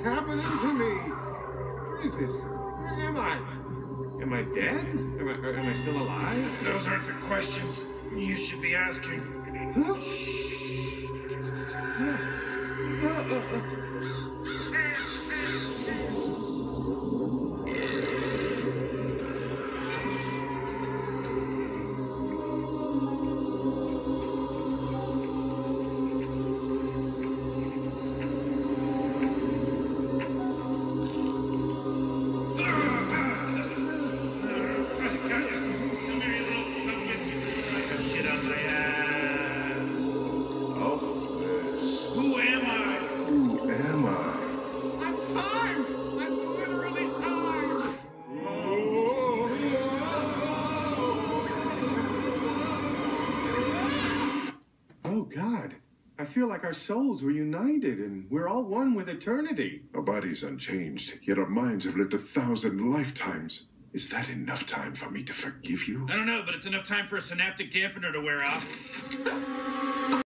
happening to me? What is this? Where am I? Am I dead? Am I, am I still alive? Those aren't the questions you should be asking. Huh? Uh, uh, uh. I feel like our souls were united and we're all one with eternity. Our bodies unchanged, yet our minds have lived a thousand lifetimes. Is that enough time for me to forgive you? I don't know, but it's enough time for a synaptic dampener to wear off.